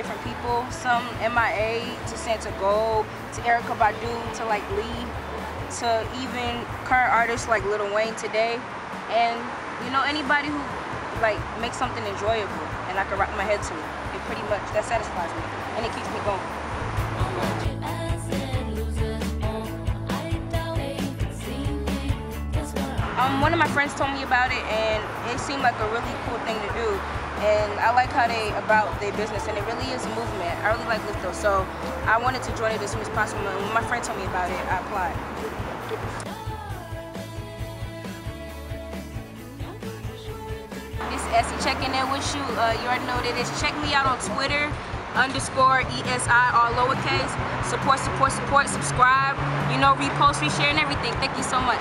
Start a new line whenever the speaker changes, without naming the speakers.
different people. Some MIA to Santa Gold, to Erykah Badu, to like Lee, to even current artists like Lil Wayne today. And you know, anybody who like makes something enjoyable and I can rock my head to it. It pretty much, that satisfies me and it keeps me going. Um, one of my friends told me about it and it seemed like a really cool thing to do. And I like how they about their business and it really is a movement. I really like Lifto, so I wanted to join it as soon as possible. And when my friend told me about it, I applied. This is Essie checking in with you. Uh, you already know what it is. Check me out on Twitter, underscore ESI, all lowercase. Support, support, support, subscribe. You know, repost, reshare, and everything. Thank you so much.